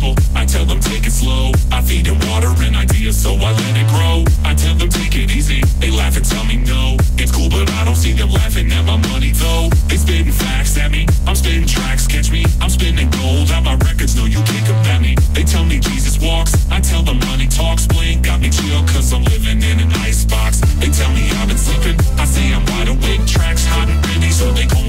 simple. I tell them take it slow. I feed it water and ideas, so I let it grow. I tell them take it easy. They laugh and tell me no. It's cool, but I don't see them laughing at my money though. They spitting facts at me. I'm spitting tracks, catch me. I'm spinning gold on my records, no, you can't combat me. They tell me Jesus walks. I tell them money talks. Blink, got me chill, cause I'm living in an icebox. They tell me I've been sleeping. I say I'm wide awake. Tracks hot and ready, so they call